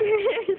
Your hair is